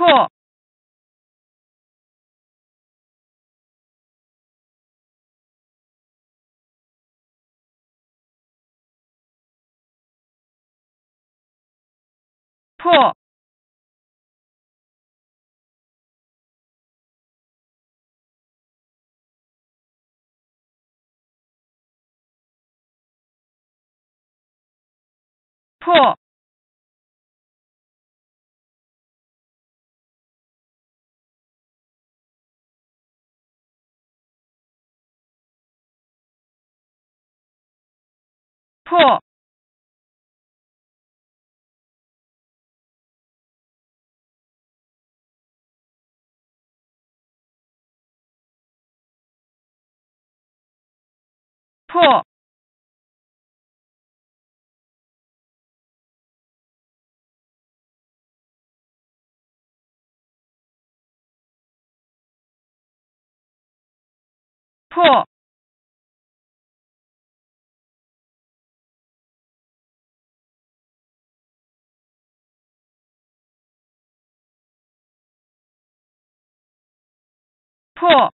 破破破破破破破